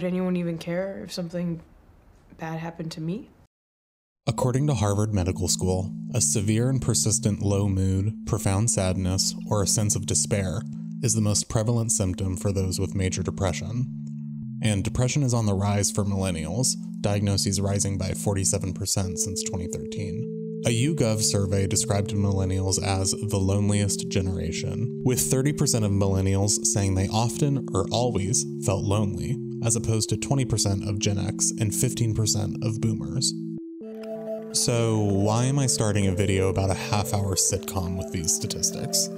would anyone even care if something bad happened to me? According to Harvard Medical School, a severe and persistent low mood, profound sadness, or a sense of despair is the most prevalent symptom for those with major depression. And depression is on the rise for millennials, diagnoses rising by 47% since 2013. A YouGov survey described millennials as the loneliest generation, with 30% of millennials saying they often or always felt lonely, as opposed to 20% of Gen X and 15% of boomers. So, why am I starting a video about a half hour sitcom with these statistics?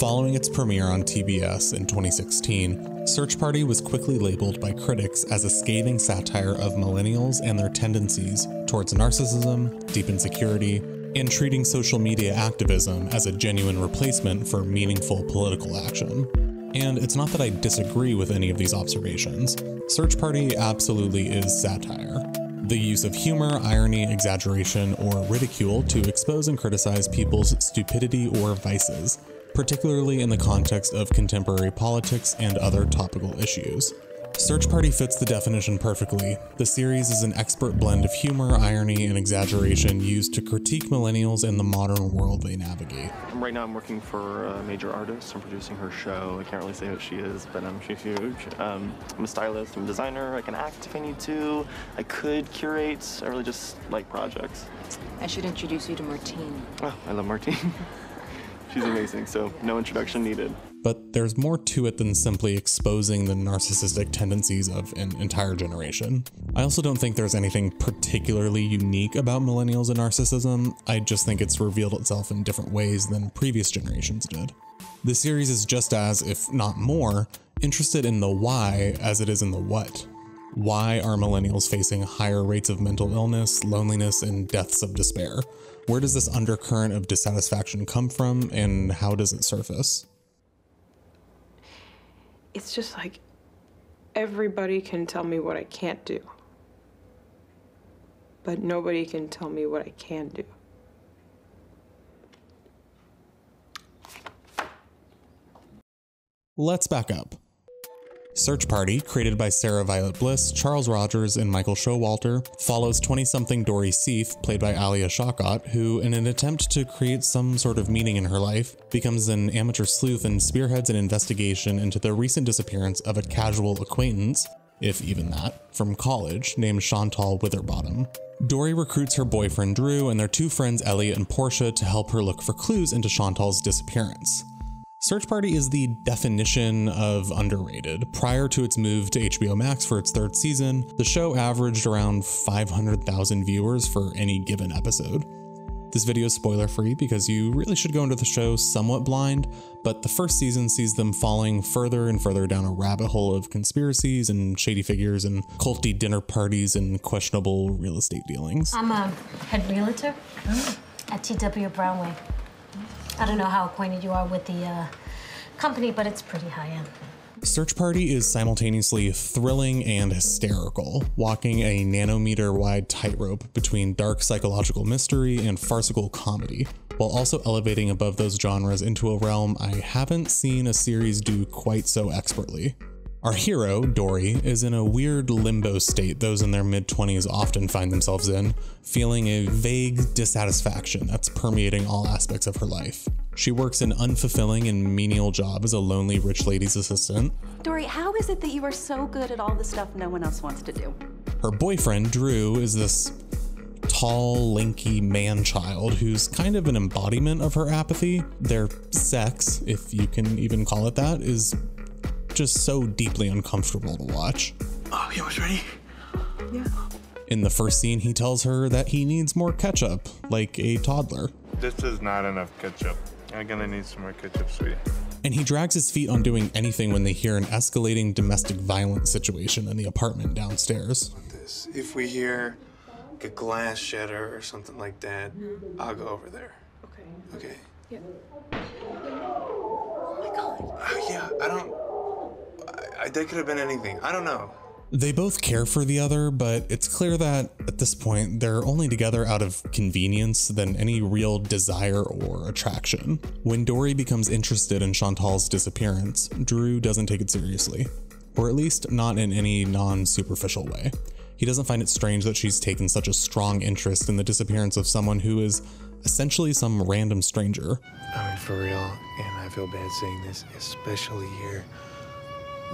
Following its premiere on TBS in 2016, Search Party was quickly labeled by critics as a scathing satire of millennials and their tendencies towards narcissism, deep insecurity, and treating social media activism as a genuine replacement for meaningful political action. And it's not that I disagree with any of these observations. Search Party absolutely is satire. The use of humor, irony, exaggeration, or ridicule to expose and criticize people's stupidity or vices particularly in the context of contemporary politics and other topical issues. Search Party fits the definition perfectly. The series is an expert blend of humor, irony, and exaggeration used to critique millennials and the modern world they navigate. Right now, I'm working for a major artist. I'm producing her show. I can't really say who she is, but um, she's huge. Um, I'm a stylist, I'm a designer. I can act if I need to. I could curate. I really just like projects. I should introduce you to Martine. Oh, I love Martine. She's amazing, so no introduction needed. But there's more to it than simply exposing the narcissistic tendencies of an entire generation. I also don't think there's anything particularly unique about millennials and narcissism, I just think it's revealed itself in different ways than previous generations did. The series is just as, if not more, interested in the why as it is in the what. Why are millennials facing higher rates of mental illness, loneliness, and deaths of despair? Where does this undercurrent of dissatisfaction come from and how does it surface? It's just like everybody can tell me what I can't do, but nobody can tell me what I can do. Let's back up. Search Party, created by Sarah Violet Bliss, Charles Rogers, and Michael Showalter, follows 20-something Dory Sief, played by Alia Shawkat, who, in an attempt to create some sort of meaning in her life, becomes an amateur sleuth and spearheads an investigation into the recent disappearance of a casual acquaintance, if even that, from college named Chantal Witherbottom. Dory recruits her boyfriend Drew and their two friends Elliot and Portia to help her look for clues into Chantal's disappearance. Search Party is the definition of underrated. Prior to its move to HBO Max for its third season, the show averaged around 500,000 viewers for any given episode. This video is spoiler free because you really should go into the show somewhat blind, but the first season sees them falling further and further down a rabbit hole of conspiracies and shady figures and culty dinner parties and questionable real estate dealings. I'm a head realtor mm. at TW Brownway. I don't know how acquainted you are with the uh, company, but it's pretty high end. Search Party is simultaneously thrilling and hysterical, walking a nanometer wide tightrope between dark psychological mystery and farcical comedy, while also elevating above those genres into a realm I haven't seen a series do quite so expertly. Our hero, Dory, is in a weird limbo state those in their mid 20s often find themselves in, feeling a vague dissatisfaction that's permeating all aspects of her life. She works an unfulfilling and menial job as a lonely rich lady's assistant. Dory, how is it that you are so good at all the stuff no one else wants to do? Her boyfriend, Drew, is this tall, lanky man child who's kind of an embodiment of her apathy. Their sex, if you can even call it that, is just so deeply uncomfortable to watch. Oh, you was ready? Yeah. In the first scene, he tells her that he needs more ketchup, like a toddler. This is not enough ketchup. I'm gonna need some more ketchup, sweetie. And he drags his feet on doing anything when they hear an escalating domestic violence situation in the apartment downstairs. If we hear like a glass shatter or something like that, I'll go over there. Okay. Okay. Yeah. Oh my god. Uh, yeah, I don't. I, I, could have been anything. I don't know. They both care for the other, but it's clear that at this point they're only together out of convenience than any real desire or attraction. When Dory becomes interested in Chantal's disappearance, Drew doesn't take it seriously. or at least not in any non superficial way. He doesn't find it strange that she's taken such a strong interest in the disappearance of someone who is essentially some random stranger. I mean, for real, and I feel bad saying this, especially here,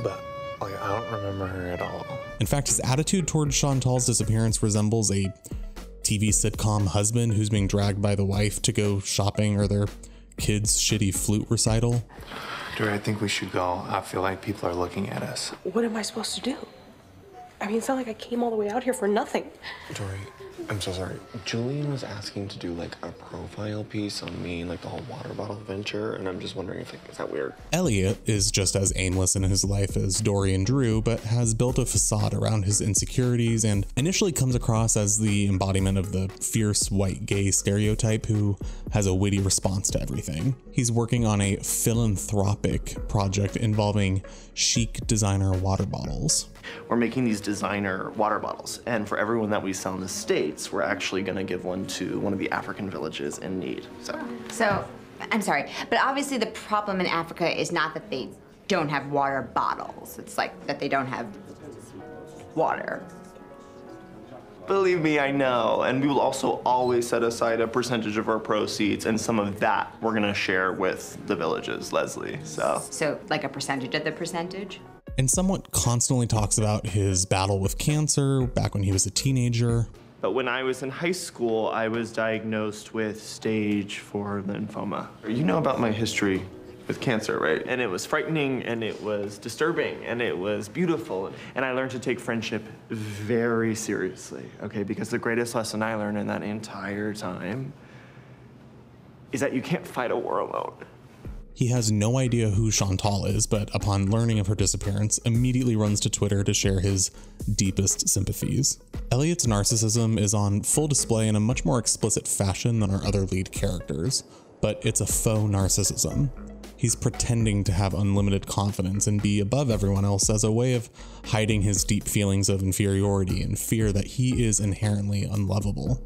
but like I don't remember her at all. In fact, his attitude towards Chantal's disappearance resembles a TV sitcom husband who's being dragged by the wife to go shopping or their kid's shitty flute recital. Dory, I think we should go. I feel like people are looking at us. What am I supposed to do? I mean, it's not like I came all the way out here for nothing. Dory, I'm so sorry. Julian was asking to do like a profile piece on me and like the whole water bottle venture, and I'm just wondering if like is that weird? Elliot is just as aimless in his life as Dory and Drew, but has built a facade around his insecurities and initially comes across as the embodiment of the fierce white gay stereotype who has a witty response to everything. He's working on a philanthropic project involving chic designer water bottles. We're making these designer water bottles, and for everyone that we sell in the States, we're actually gonna give one to one of the African villages in need. So, So, I'm sorry, but obviously the problem in Africa is not that they don't have water bottles. It's like that they don't have water. believe me, I know. And we will also always set aside a percentage of our proceeds, and some of that we're gonna share with the villages, Leslie. So, So, like a percentage of the percentage? And somewhat constantly talks about his battle with cancer back when he was a teenager. but when I was in high school, I was diagnosed with stage four lymphoma. You know about my history with cancer, right? And it was frightening, and it was disturbing, and it was beautiful. And I learned to take friendship very seriously, okay? Because the greatest lesson I learned in that entire time is that you can't fight a war alone. He has no idea who Chantal is, but upon learning of her disappearance, immediately runs to Twitter to share his deepest sympathies. Elliot's narcissism is on full display in a much more explicit fashion than our other lead characters, but it's a faux narcissism. He's pretending to have unlimited confidence and be above everyone else as a way of hiding his deep feelings of inferiority and fear that he is inherently unlovable.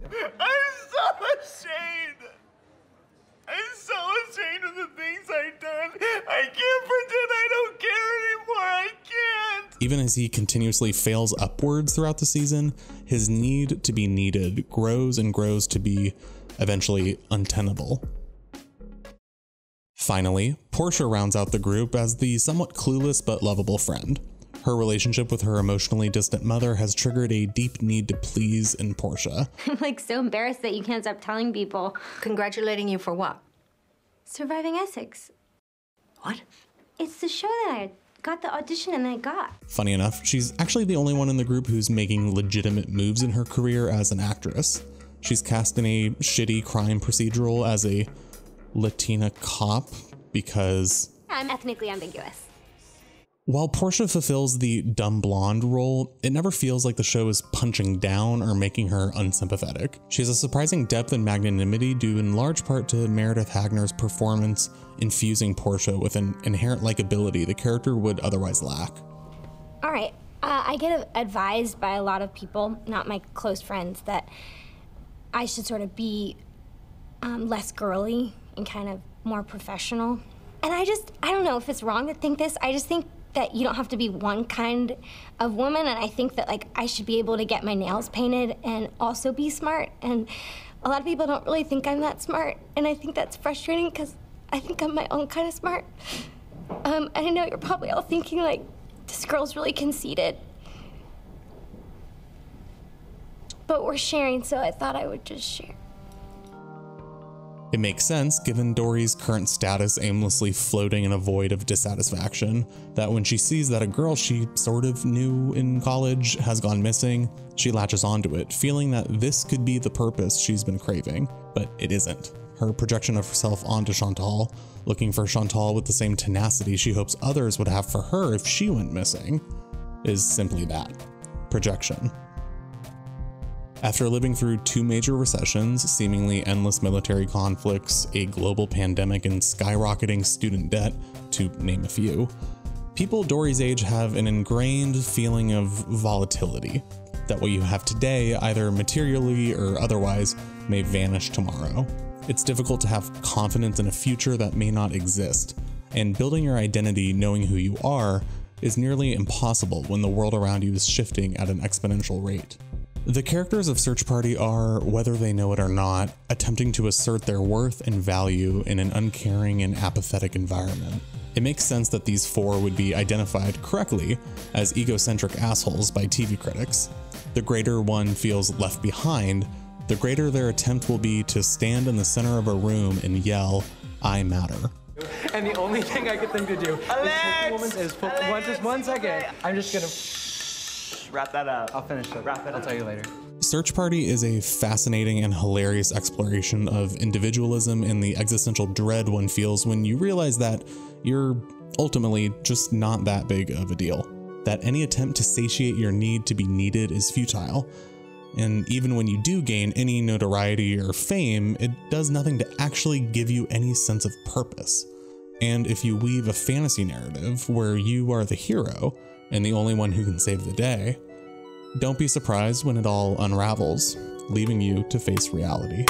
Even as he continuously fails upwards throughout the season, his need to be needed grows and grows to be eventually untenable. Finally, Portia rounds out the group as the somewhat clueless but lovable friend. Her relationship with her emotionally distant mother has triggered a deep need to please in Portia. I'm like so embarrassed that you can't stop telling people. Congratulating you for what? Surviving Essex. What? It's the show that I got the audition and I got. Funny enough, she's actually the only one in the group who's making legitimate moves in her career as an actress. She's cast in a shitty crime procedural as a Latina cop because I'm ethnically ambiguous. While Portia fulfills the dumb blonde role, it never feels like the show is punching down or making her unsympathetic. She has a surprising depth and magnanimity due in large part to Meredith Hagner's performance infusing Portia with an inherent likability the character would otherwise lack. All right. Uh, I get advised by a lot of people, not my close friends, that I should sort of be um, less girly and kind of more professional. And I just, I don't know if it's wrong to think this. I just think that you don't have to be one kind of woman. And I think that, like, I should be able to get my nails painted and also be smart. And a lot of people don't really think I'm that smart. And I think that's frustrating because I think I'm my own kind of smart. Um, and I know you're probably all thinking, like, this girl's really conceited. But we're sharing, so I thought I would just share. It makes sense given Dory's current status aimlessly floating in a void of dissatisfaction, that when she sees that a girl she sort of knew in college has gone missing, she latches onto it, feeling that this could be the purpose she's been craving, but it isn't. Her projection of herself onto Chantal, looking for Chantal with the same tenacity she hopes others would have for her if she went missing, is simply that projection. After living through two major recessions, seemingly endless military conflicts, a global pandemic, and skyrocketing student debt, to name a few, people Dory's age have an ingrained feeling of volatility. That what you have today, either materially or otherwise, may vanish tomorrow. It's difficult to have confidence in a future that may not exist, and building your identity knowing who you are is nearly impossible when the world around you is shifting at an exponential rate. The characters of Search Party are, whether they know it or not, attempting to assert their worth and value in an uncaring and apathetic environment. It makes sense that these four would be identified correctly as egocentric assholes by TV critics. The greater one feels left behind, the greater their attempt will be to stand in the center of a room and yell, I matter. And the only thing I could think to do is Poke is Poke one just one second. I'm just gonna wrap that up. I'll finish it. Wrap it I'll up. tell you later. Search Party is a fascinating and hilarious exploration of individualism and the existential dread one feels when you realize that you're ultimately just not that big of a deal. That any attempt to satiate your need to be needed is futile. And even when you do gain any notoriety or fame, it does nothing to actually give you any sense of purpose. And if you weave a fantasy narrative where you are the hero and the only one who can save the day, don't be surprised when it all unravels, leaving you to face reality.